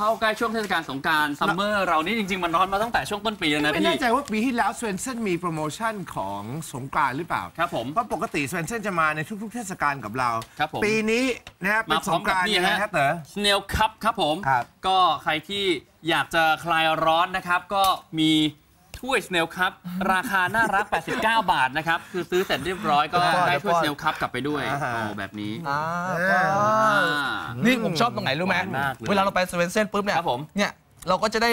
เข้าใกล้ช่วงเทศกาลสงกรานต์ซัมเมอร์เรานี่จริง ๆ มันร้อนมาตั้งแต่ช่วงต้นปีแล้วนะไม่พี่แน่ใจว่าปีที่แล้ว Swensen's มีโปรโมชั่นของสงกรานต์หรือเปล่า ครับผม เพราะปกติ Swensen's จะมาในทุก ๆ เทศกาลกับเรา ครับผม ปีนี้นะฮะเป็มานพร้อมกับสงกรานต์นี่ยังไงฮะฮะเต๋อ Snail Cup ครับผม ครับ ก็ใครที่อยากจะคลายร้อนนะครับ ก็มี ถ้วย Snail Cup ราคาน่ารัก 89 บาทนะครับ คือซื้อเสร็จเรียบร้อยก็ได้ถ้วย Snail Cup กลับไปด้วยอ่าฮะโอ้แบบนี้อ่าอ่านี่ผมชอบตรงไหนรู้ไหมหวานมากเลยเวลาเราไป Swensen's ปุ๊บเนี่ยครับผมเนี่ยเราก็จะได้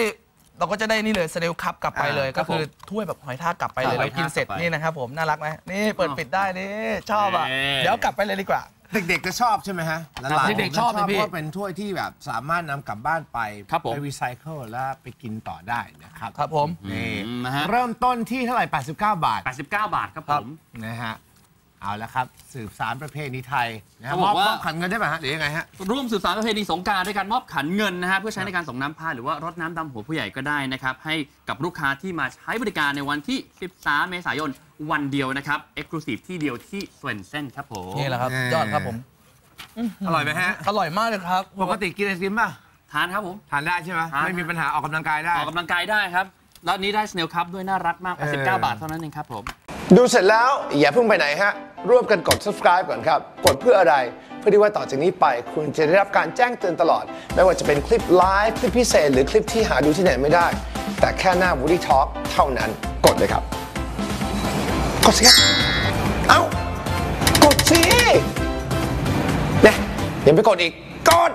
เราก็จะได้นี่เลย Snail Cup กลับไปเลยครัก็บคือถ้วยแบบหอยทากกลับไปเลยครับเรากินเสร็จหอยทากกลับไปนี่นะครับผมน่ารักไหมนี่เปิดอ๋อปิดได้นี่ชอบอะเอ๊ะเดี๋ยวกลับไปเลยดีกว่าเด็กๆ จะชอบใช่ไหมฮะหลานๆเด็กๆชอบเลยพี่เพราะว่าเป็นถ้วยที่แบบสามารถนำกลับบ้านไปครับผมไปรีไซเคิลแล้วไปกินต่อได้นะครับ ครับผมนี่อืม นะฮะ เริ่มต้นที่เท่าไหร่ 89 บาท 89 บาทครับผม นะฮะ เอาละครับ สืบสารประเพณีไทยนะฮะเขามบออบกว่า มอบขันเงินได้ไหมฮะหรือยังไงฮะ ร่วมสืบสารประเพณีสงกรารด้วยการมอบขันเงินนะฮะเพื่อใช้ในการส่งน้ำพาหรือว่ารดน้ำดำหัวผู้ใหญ่ก็ได้นะครับ ให้กับลูกค้าที่มาใช้บริการในวันที่ 13 เมษายนวันเดียวนะครับ เอ็กซ์คลูซีฟที่เดียวที่สวนเส้นครับผม นี่แหละครับ เอ่อยอดครับผม อร่อยไหมฮะ อร่อยมากเลยครับ ปกติกินไอติมป่ะ ทานครับผม ทานได้ใช่ไหมทาน ไม่มีปัญหาออกกำลังกายได้ ออกกำลังกายได้ครับ แล้วนี้ได้ Snail Cup ด้วยน่ารักมากเออ89 บาทเท่านั้นเองครับผม ดูเสร็จแล้วอย่าเพิ่งไปไหนฮะ ร่วมกันกด subscribe ก่อนครับ กดเพื่ออะไร เพื่อที่ว่าต่อจากนี้ไป คุณจะได้รับการแจ้งเตือนตลอด ไม่ว่าจะเป็นคลิปไลฟ์คลิปพิเศษ หรือคลิปที่หาดูที่ไหนไม่ได้ แต่แค่หน้า Woody Talk เท่านั้น กดเลยครับ กดสิครับเอ้ากดสิเนี่ยยังไม่กดอีก กด